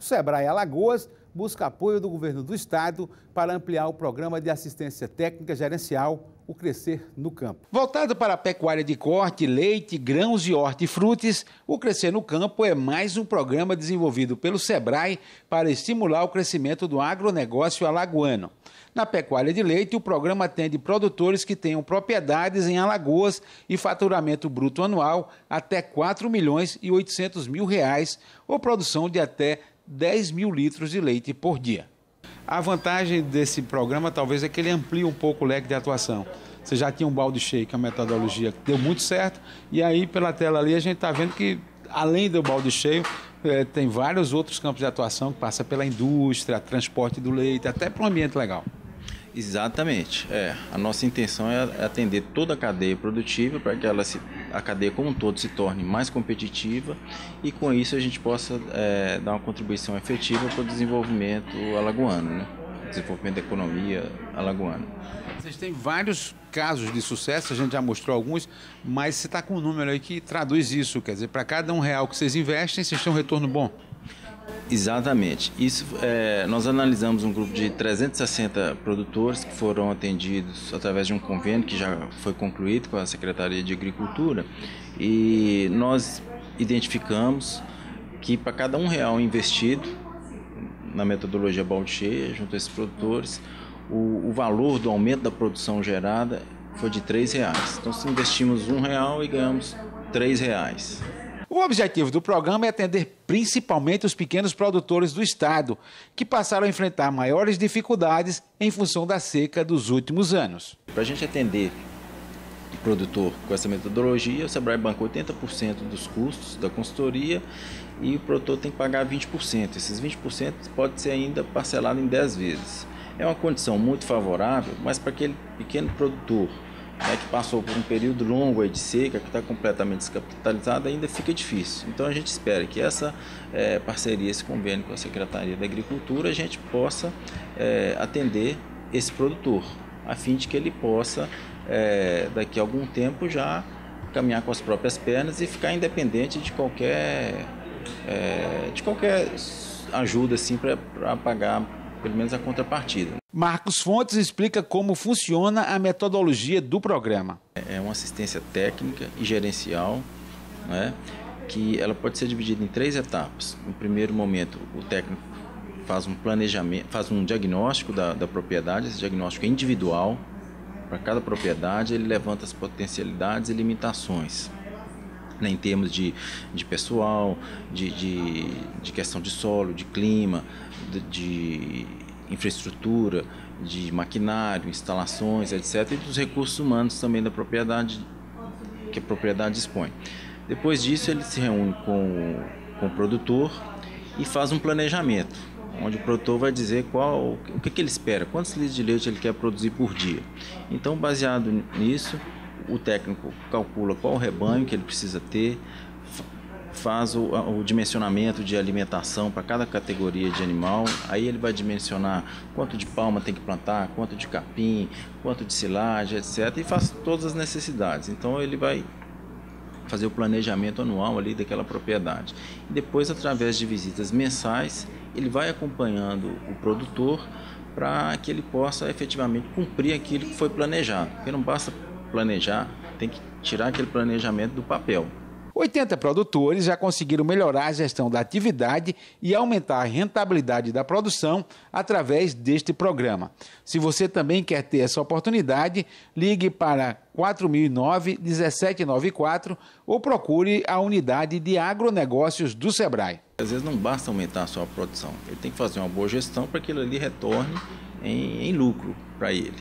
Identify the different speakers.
Speaker 1: O Sebrae Alagoas busca apoio do governo do estado para ampliar o programa de assistência técnica gerencial o Crescer no Campo. Voltado para a pecuária de corte, leite, grãos e hortifrutis, o Crescer no Campo é mais um programa desenvolvido pelo SEBRAE para estimular o crescimento do agronegócio alagoano. Na pecuária de leite, o programa atende produtores que tenham propriedades em Alagoas e faturamento bruto anual até 4 milhões e 800 mil reais ou produção de até 10 mil litros de leite por dia. A vantagem desse programa talvez é que ele amplie um pouco o leque de atuação. Você já tinha um balde cheio, que é uma metodologia que deu muito certo, e aí pela tela ali a gente está vendo que além do balde cheio, é, tem vários outros campos de atuação que passa pela indústria, transporte do leite, até para um ambiente legal.
Speaker 2: Exatamente. É, a nossa intenção é atender toda a cadeia produtiva para que ela se, a cadeia como um todo se torne mais competitiva e com isso a gente possa é, dar uma contribuição efetiva para o desenvolvimento alagoano, né? desenvolvimento da economia alagoana.
Speaker 1: Vocês têm vários casos de sucesso, a gente já mostrou alguns, mas você está com um número aí que traduz isso, quer dizer, para cada um real que vocês investem, vocês têm um retorno bom.
Speaker 2: Exatamente. Isso, é, nós analisamos um grupo de 360 produtores que foram atendidos através de um convênio que já foi concluído com a Secretaria de Agricultura e nós identificamos que para cada um real investido na metodologia cheia, junto a esses produtores, o, o valor do aumento da produção gerada foi de R$ reais. Então, se investimos um real e ganhamos R$ reais.
Speaker 1: O objetivo do programa é atender principalmente os pequenos produtores do estado, que passaram a enfrentar maiores dificuldades em função da seca dos últimos anos.
Speaker 2: Para a gente atender o produtor com essa metodologia, o Sebrae bancou 80% dos custos da consultoria e o produtor tem que pagar 20%. Esses 20% pode ser ainda parcelado em 10 vezes. É uma condição muito favorável, mas para aquele pequeno produtor né, que passou por um período longo de seca, que está completamente descapitalizado, ainda fica difícil. Então a gente espera que essa é, parceria, esse convênio com a Secretaria da Agricultura, a gente possa é, atender esse produtor, a fim de que ele possa, é, daqui a algum tempo, já caminhar com as próprias pernas e ficar independente de qualquer, é, de qualquer ajuda assim, para pagar pelo menos a contrapartida.
Speaker 1: Marcos Fontes explica como funciona a metodologia do programa.
Speaker 2: É uma assistência técnica e gerencial, né, que ela pode ser dividida em três etapas. No primeiro momento, o técnico faz um planejamento, faz um diagnóstico da, da propriedade, esse diagnóstico é individual para cada propriedade, ele levanta as potencialidades e limitações. Né, em termos de, de pessoal, de, de, de questão de solo, de clima, de, de infraestrutura, de maquinário, instalações, etc., e dos recursos humanos também da propriedade que a propriedade dispõe. Depois disso, ele se reúne com, com o produtor e faz um planejamento, onde o produtor vai dizer qual o que, que ele espera, quantos litros de leite ele quer produzir por dia. Então, baseado nisso, o técnico calcula qual rebanho que ele precisa ter, faz o, o, dimensionamento de alimentação para cada categoria de animal. Aí ele vai dimensionar quanto de palma tem que plantar, quanto de capim, quanto de silagem, etc. E faz todas as necessidades. Então ele vai fazer o planejamento anual ali daquela propriedade. E depois, através de visitas mensais, ele vai acompanhando o produtor para que ele possa efetivamente cumprir aquilo que foi planejado. Porque não basta planejar, tem que tirar aquele planejamento do papel.
Speaker 1: 80 produtores já conseguiram melhorar a gestão da atividade e aumentar a rentabilidade da produção através deste programa. Se você também quer ter essa oportunidade, ligue para 4009-1794 ou procure a unidade de agronegócios do Sebrae.
Speaker 2: Às vezes não basta aumentar a sua produção, ele tem que fazer uma boa gestão para que ele ali retorne em, em lucro para ele.